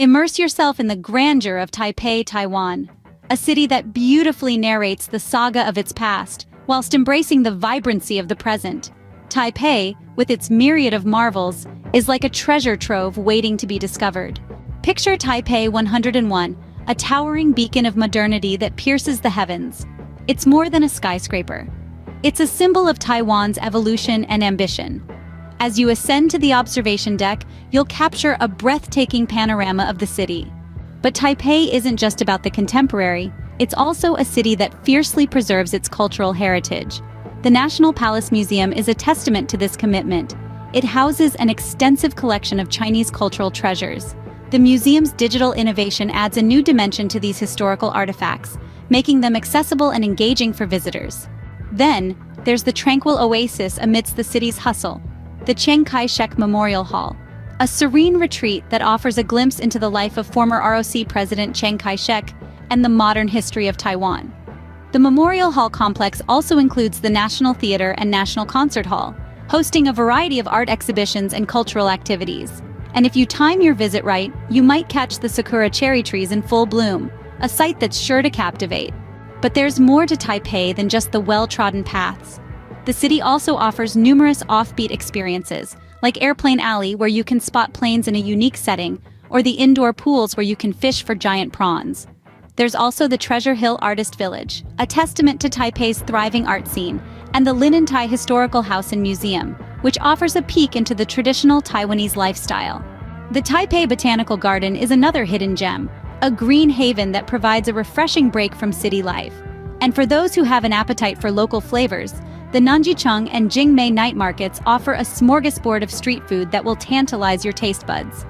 Immerse yourself in the grandeur of Taipei, Taiwan, a city that beautifully narrates the saga of its past, whilst embracing the vibrancy of the present. Taipei, with its myriad of marvels, is like a treasure trove waiting to be discovered. Picture Taipei 101, a towering beacon of modernity that pierces the heavens. It's more than a skyscraper. It's a symbol of Taiwan's evolution and ambition. As you ascend to the observation deck, you'll capture a breathtaking panorama of the city. But Taipei isn't just about the contemporary, it's also a city that fiercely preserves its cultural heritage. The National Palace Museum is a testament to this commitment. It houses an extensive collection of Chinese cultural treasures. The museum's digital innovation adds a new dimension to these historical artifacts, making them accessible and engaging for visitors. Then, there's the tranquil oasis amidst the city's hustle, the Chiang Kai-shek Memorial Hall, a serene retreat that offers a glimpse into the life of former ROC President Chiang Kai-shek and the modern history of Taiwan. The Memorial Hall complex also includes the National Theater and National Concert Hall, hosting a variety of art exhibitions and cultural activities. And if you time your visit right, you might catch the sakura cherry trees in full bloom, a sight that's sure to captivate. But there's more to Taipei than just the well-trodden paths. The city also offers numerous offbeat experiences, like Airplane Alley where you can spot planes in a unique setting, or the indoor pools where you can fish for giant prawns. There's also the Treasure Hill Artist Village, a testament to Taipei's thriving art scene, and the Lin An Tai Historical House and Museum, which offers a peek into the traditional Taiwanese lifestyle. The Taipei Botanical Garden is another hidden gem, a green haven that provides a refreshing break from city life. And for those who have an appetite for local flavors, the Nanjichang and Jingmei night markets offer a smorgasbord of street food that will tantalize your taste buds.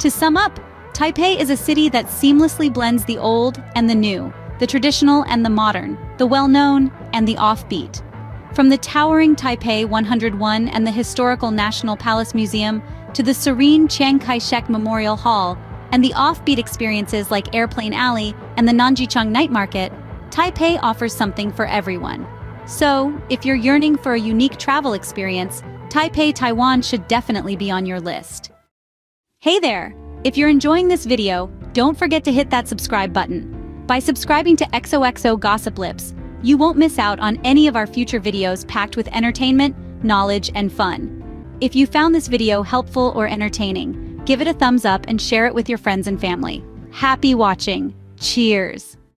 To sum up, Taipei is a city that seamlessly blends the old and the new, the traditional and the modern, the well-known and the offbeat. From the towering Taipei 101 and the historical National Palace Museum to the serene Chiang Kai-shek Memorial Hall and the offbeat experiences like Airplane Alley and the Nanjichang Night Market, Taipei offers something for everyone. So, if you're yearning for a unique travel experience, Taipei, Taiwan should definitely be on your list. Hey there! If you're enjoying this video, don't forget to hit that subscribe button. By subscribing to XOXO Gossip Lips, you won't miss out on any of our future videos packed with entertainment, knowledge, and fun. If you found this video helpful or entertaining, give it a thumbs up and share it with your friends and family. Happy watching! Cheers!